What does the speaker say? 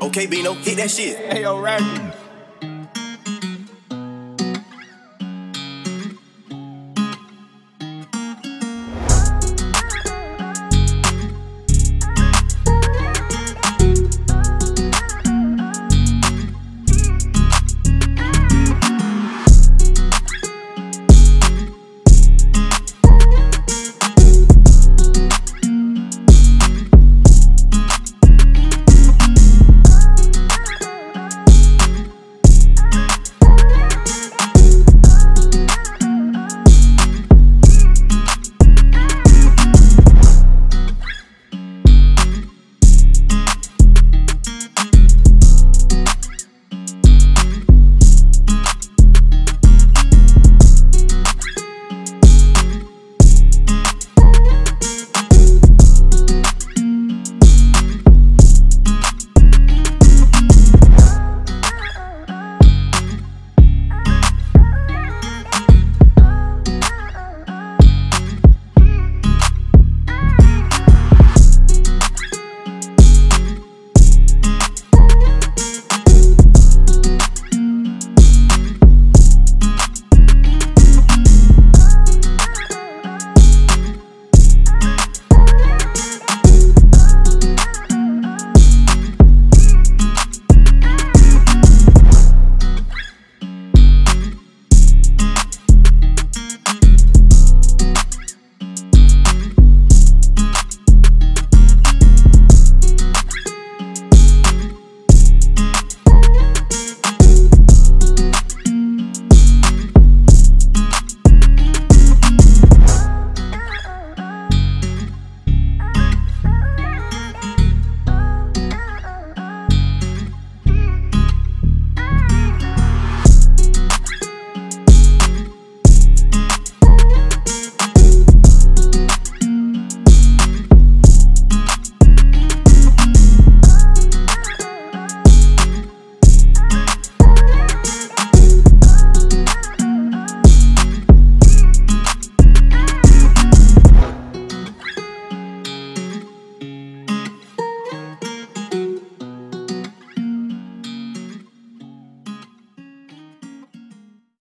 Okay, Bino, hit that shit. Hey, yo, Raggedy.